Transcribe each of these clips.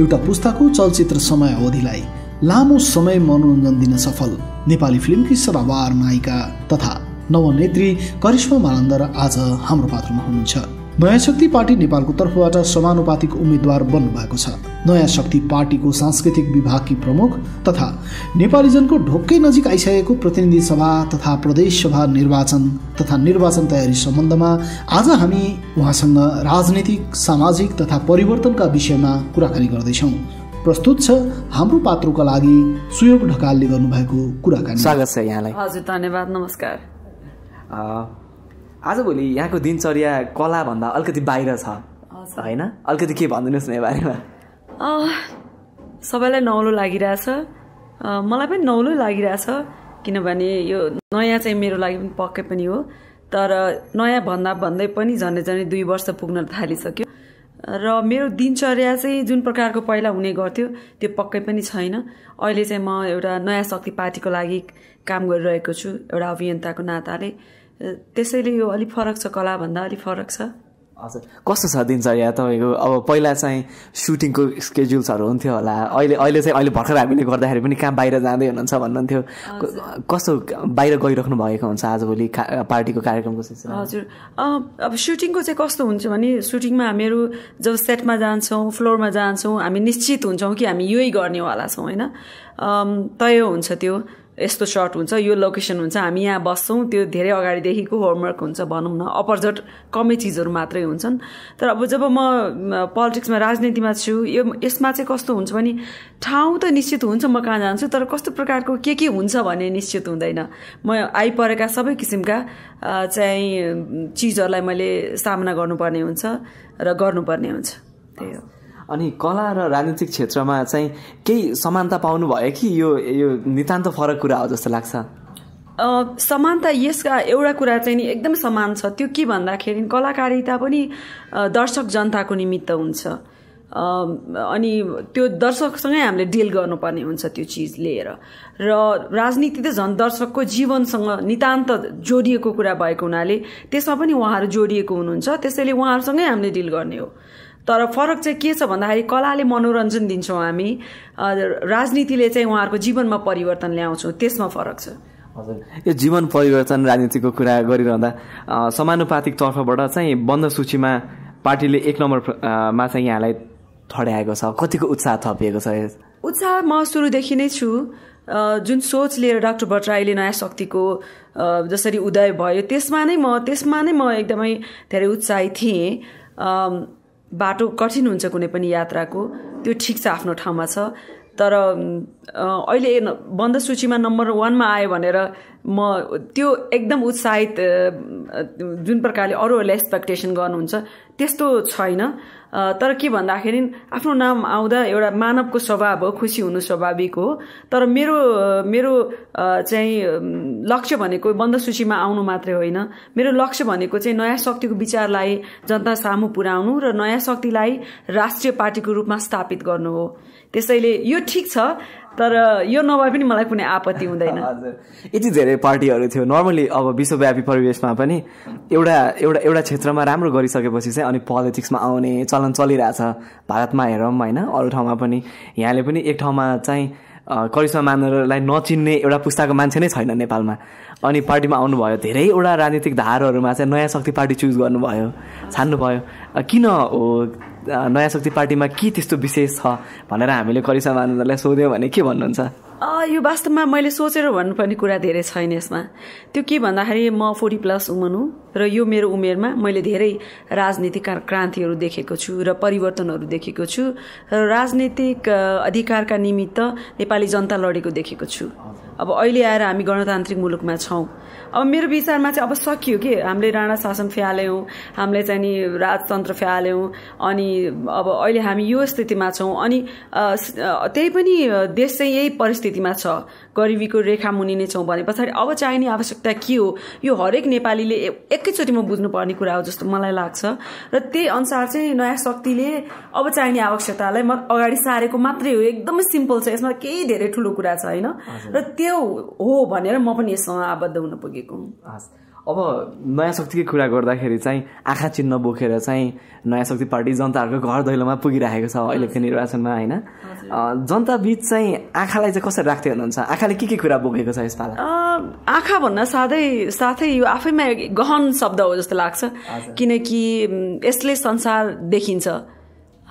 एउटा पुस्ताको चलचित्र समय अवधिलाई लामो समय मनोरञ्जन दिन सफल नेपाली फिल्मकी सदाबार नायिका तथा नवनेत्री करिश्मा मानन्दर आज हाम्रो पात्रमा हुनुहुन्छ। नयाँ शक्ति पार्टी नेपालको तर्फबाट समानुपातिक उम्मेद्वार बन्नु भएको छ। नयाँ शक्ति पार्टीको सांस्कृतिक विभागकी प्रमुख तथा नेपालीजनको ढोक्कै नजिक आइसकेको प्रतिनिधि सभा तथा प्रदेश सभा निर्वाचन तथा निर्वाचन तयारी सम्बन्धमा आज हामी उहाँसँग राजनीतिक सामाजिक तथा परिवर्तनका विषयमा कुराकानी गर्दैछौँ। प्रस्तुत छ हाम्रो पात्रोका लागि सुयोग ढकालले गर्नुभएको कुराकानी। स्वागत छ यहाँलाई। हजुर धन्यवाद नमस्कार। आजभोलि यहाँको दिनचर्या कलाभन्दा अलिकति बाहिर छ। होइन? अलिकति के भनिदिनुहोस् न यो बारेमा? सबैलाई नौलो लागिरहेछ। मलाई पनि नौलो लागिरहेछ किनभने यो नयाँ चाहिँ मेरो लागि पनि पक्कै पनि हो। तर नयाँ भन्दा भन्दै पनि झन्डै झन्डै दुई वर्ष पुग्न थालिसक्यो। र मेरो दिनचर्या चाहिँ जुन प्रकारको पहिला हुने गर्थ्यो त्यो पक्कै पनि छैन। अहिले चाहिँ म एउटा नयाँ शक्ति पार्टीको लागि काम गरिरहेको छु एउटा अभियन्ताको नाताले। त्यसैले यो अलिक फरक छ कलाभन्दा अलिक फरक छ। हजुर। कस्तो छ दिनचर्या तपाईँको? अब पहिला चाहिँ सुटिङको स्केड्युल्सहरू हुन्थ्यो होला। अहिले अहिले चाहिँ अहिले भर्खर हामीले गर्दाखेरि पनि कहाँ बाहिर जाँदै हुनुहुन्छ भन्नुहुन्थ्यो। कस्तो बाहिर गइराख्नु भएको हुन्छ आजभोलि पार्टीको कार्यक्रमको सिलसिला हजुर। अब सुटिङको चाहिँ कस्तो हुन्छ भने सुटिङमा हामीहरू जब सेटमा जान्छौँ फ्लोरमा जान्छौँ हामी निश्चित हुन्छौँ कि हामी यही गर्नेवाला छौँ होइन? तय हुन्छ त्यो। यस्तो सर्ट हुन्छ यो लोकेसन हुन्छ हामी यहाँ बस्छौँ त्यो धेरै अगाडिदेखिको होमवर्क हुन्छ भनौँ न अपर्झट कमै चिजहरू मात्रै हुन्छन्। तर अब जब म पोलिटिक्समा राजनीतिमा छु यो यसमा चाहिँ कस्तो हुन्छ भने ठाउँ त निश्चित हुन्छ म कहाँ जान्छु तर कस्तो प्रकारको के के हुन्छ भन्ने निश्चित हुँदैन। म आइपरेका सबै किसिमका चाहिँ चिजहरूलाई मैले सामना गर्नुपर्ने हुन्छ र गर्नुपर्ने हुन्छ। त्यही हो। अनि कला र राजनीतिक क्षेत्रमा चाहिँ केही समानता पाउनु भयो कि यो यो नितान्त फरक कुरा हो जस्तो लाग्छ? समानता यसका एउटा कुरा चाहिँ नि एकदम समान छ। त्यो के भन्दाखेरि कलाकारिता पनि दर्शक जनताको निमित्त हुन्छ। अनि त्यो दर्शकसँगै हामीले डिल गर्नुपर्ने हुन्छ त्यो चिज लिएर। र राजनीति त झन् दर्शकको जीवनसँग नितान्त जोडिएको कुरा भएको हुनाले त्यसमा पनि उहाँहरू जोडिएको हुनुहुन्छ। त्यसैले उहाँहरूसँगै हामीले डिल गर्ने हो। तर फरक चाहिँ के छ भन्दाखेरि कलाले मनोरञ्जन दिन्छौँ हामी। राजनीतिले चाहिँ उहाँहरूको जीवनमा परिवर्तन ल्याउँछौँ। त्यसमा फरक छ। हजुर। यो जीवन परिवर्तन राजनीतिको कुरा गरिरहँदा समानुपातिक तर्फबाट चाहिँ बन्द सूचीमा पार्टीले एक नम्बरमा चाहिँ यहाँलाई ठड्याएको छ। कतिको उत्साह थपिएको छ उत्साह म सुरुदेखि नै छु। जुन सोच लिएर डाक्टर भट्टराईले नयाँ शक्तिको जसरी उदय भयो त्यसमा नै म त्यसमा नै म एकदमै धेरै उत्साहित थिएँ। बाटो कठिन हुन्छ कुनै पनि यात्राको त्यो ठिक छ आफ्नो ठाउँमा छ। तर अहिले बन्द सूचीमा नम्बर वानमा आयो भनेर म त्यो एकदम उत्साहित जुन प्रकारले अरूहरूले एक्सपेक्टेसन गर्नुहुन्छ त्यस्तो छैन। तर के भन्दाखेरि आफ्नो नाम आउँदा एउटा मानवको स्वभाव हो खुसी हुनु स्वाभाविक हो। तर मेरो मेरो चाहिँ लक्ष्य भनेको बन्द सूचीमा आउनु मात्रै होइन। मेरो लक्ष्य भनेको चाहिँ नयाँ शक्तिको विचारलाई जनता सामु पुर्याउनु र नयाँ शक्तिलाई राष्ट्रिय पार्टीको रूपमा स्थापित गर्नु हो। त्यसैले यो ठिक छ। तर यो नभए पनि मलाई कुनै आपत्ति हुँदैन। यति धेरै पार्टीहरू थियो। नर्मली अब विश्वव्यापी परिवेशमा पनि एउटा एउटा एउटा क्षेत्रमा राम्रो गरिसकेपछि चाहिँ अनि पोलिटिक्समा आउने चलन चलिरहेछ। भारतमा हेरौँ होइन? अरू ठाउँमा पनि। यहाँले पनि एक ठाउँमा चाहिँ करिश्मा मानरलाई नचिन्ने एउटा पुस्ताको मान्छे नै छैन नेपालमा। अनि पार्टीमा आउनुभयो। धेरैवटा राजनीतिक धारहरूमा चाहिँ नयाँ शक्ति पार्टी चुज गर्नुभयो। छान्नुभयो। किन हो नयाँ शक्ति पार्टीमा के त्यस्तो विशेष छ भनेर हामीले करिसा मानन्दलाई सोध्यौँ भने के भन्नुहुन्छ? यो वास्तवमा मैले सोचेर भन्नुपर्ने कुरा धेरै छैन यसमा। त्यो के भन्दाखेरि म फोर्टी प्लस उमन हुँ र यो मेरो उमेरमा मैले धेरै राजनीतिक क्रान्तिहरू देखेको छु र परिवर्तनहरू देखेको छु र राजनीतिक अधिकारका निमित्त नेपाली जनता लडेको देखेको छु। अब अहिले आएर हामी गणतान्त्रिक मुलुकमा छौँ। अब मेरो विचारमा चाहिँ अब सकियो कि? हामीले राणा शासन फ्याल्यौँ हामीले चाहिँ नि राजतन्त्र फ्याल्यौँ अनि अब अहिले हामी यो स्थितिमा छौँ। अनि त्यही पनि देश चाहिँ यही परिस्थितिमा छ। गरिबीको रेखा मुनि नै छौँ भने पछाडि अब चाहिने आवश्यकता के हो? यो हरेक नेपालीले एकैचोटिमा बुझ्नुपर्ने कुरा हो जस्तो मलाई लाग्छ। र त्यही अनुसार चाहिँ नयाँ शक्तिले अब चाहिने आवश्यकतालाई म अगाडि सारेको मात्रै हो। एकदमै सिम्पल छ। यसमा केही धेरै ठुलो कुरा छ होइन र त्यो हो भनेर म पनि यससँग आबद्ध हुन पुगेको हुँ। अब नयाँ शक्तिकै कुरा गर्दाखेरि चाहिँ आँखा चिन्ह बोकेर चाहिँ नयाँ शक्ति पार्टी जनताहरूको घर दैलोमा पुगिरहेको छ अहिलेको निर्वाचनमा होइन? जनताबिच चाहिँ आँखालाई चाहिँ कसरी राख्दै हुनुहुन्छ? आँखाले के के कुरा बोकेको छ यसपाला? आँखा भन्न साथै साथै यो आफैमा गहन शब्द हो जस्तो लाग्छ। किनकि यसले संसार देखिन्छ।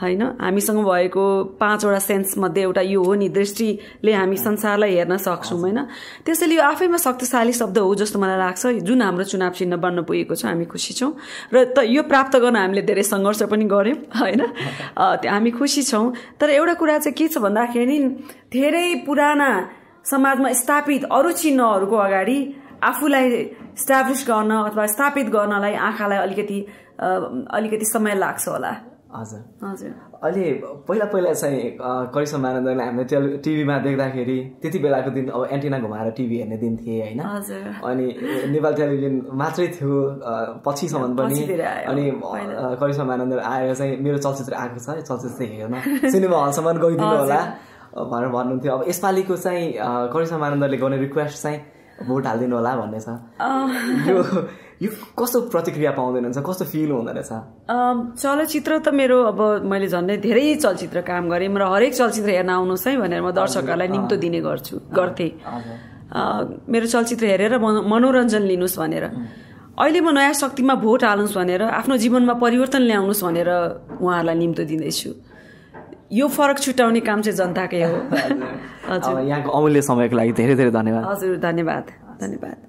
होइन? हामीसँग भएको पाँचवटा सेन्समध्ये एउटा यो हो नि दृष्टिले हामी संसारलाई हेर्न सक्छौँ होइन? त्यसैले यो आफैमा शक्तिशाली शब्द हो जस्तो मलाई लाग्छ। जुन हाम्रो चुनाव चिन्ह बन्न पुगेको छ हामी खुसी छौँ। र त यो प्राप्त गर्न हामीले धेरै सङ्घर्ष पनि गऱ्यौँ होइन? हामी खुसी छौँ। तर एउटा कुरा चाहिँ के छ भन्दाखेरि धेरै पुराना समाजमा स्थापित अरू चिन्हहरूको अगाडि आफूलाई स्ट्याब्लिस गर्न अथवा स्थापित गर्नलाई आँखालाई अलिकति अलिकति समय लाग्छ होला। हजुर। हजुर। अहिले पहिला पहिला चाहिँ करिश्मा मानन्दले हामीले टेल टिभीमा देख्दाखेरि त्यति बेलाको दिन अब एन्टिना घुमाएर टिभी हेर्ने दिन थिए होइन। अनि नेपाल टेलिभिजन मात्रै थियो पछिसम्म पनि। अनि करिश्मा मानन्द आएर चाहिँ मेरो चलचित्र आएको छ चलचित्र हेर्न। सिनेमा हलसम्म गइदिनु होला भनेर भन्नुहुन्थ्यो। अब यसपालिको चाहिँ करिश्मा मानन्दले गर्ने रिक्वेस्ट चाहिँ भोट हालिदिनु होला भन्ने छ। यो यो कस्तो प्रतिक्रिया पाउँदै हुनुहुन्छ कस्तो फिल हुँदो रहेछ? चलचित्र त मेरो अब मैले झन्डै धेरै चलचित्र काम गरेँ र हरेक चलचित्र हेर्न आउनुहोस् है भनेर म दर्शकहरूलाई निम्तो दिने गर्छु गर्थेँ। मेरो चलचित्र हेरेर मन- मनोरञ्जन लिनुहोस् भनेर। अहिले म नयाँ शक्तिमा भोट हाल्नुहोस् भनेर आफ्नो जीवनमा परिवर्तन ल्याउनुहोस् भनेर उहाँहरूलाई निम्तो दिँदैछु। यो फरक छुट्याउने काम चाहिँ जनताकै हो। अब यहाँको अमूल्य समयको लागि धेरै धेरै धन्यवाद। हजुर धन्यवाद। धन्यवाद।